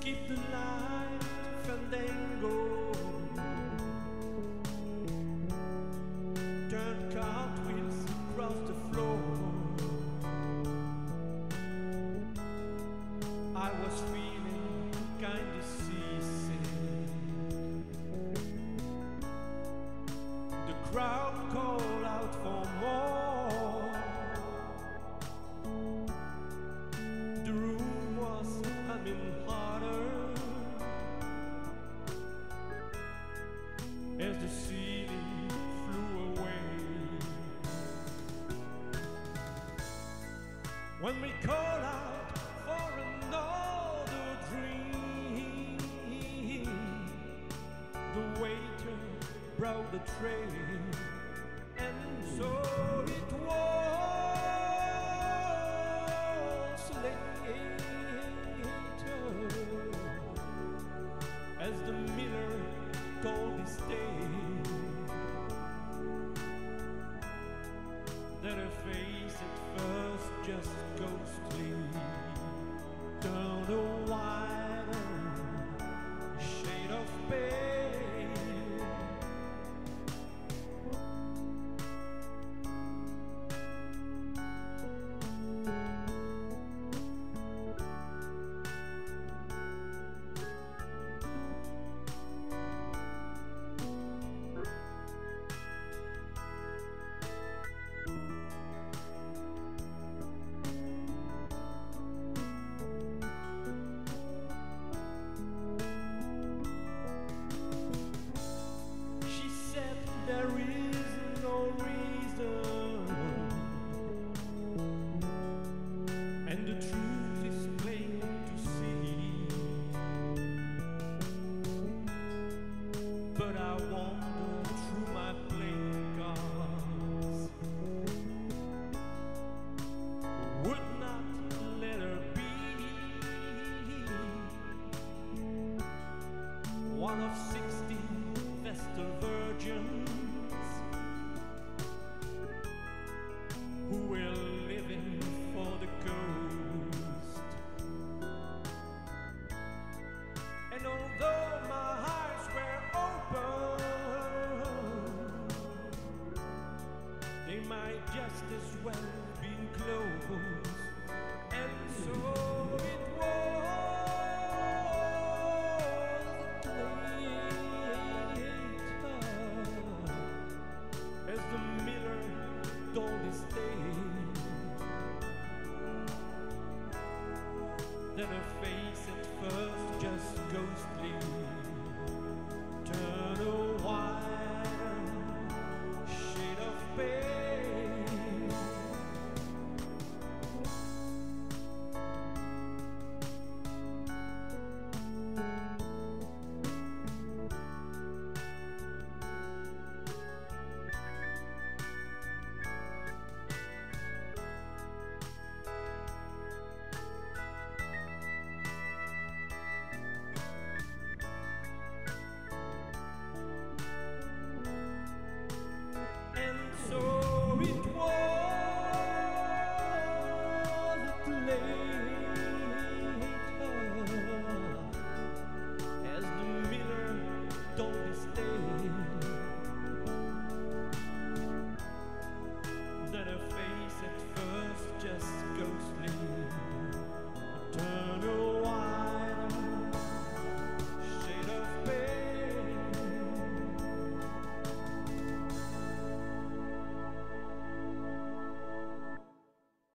Skip the light, Fandango. Turn cartwheel. When we call out for another dream, the waiter brought the tray, and so it was later that her face at first just ghostly. A whiter shade one of sixty Vestal virgins who were living for the ghost. And although my eyes were open, they might just as well be closed. And so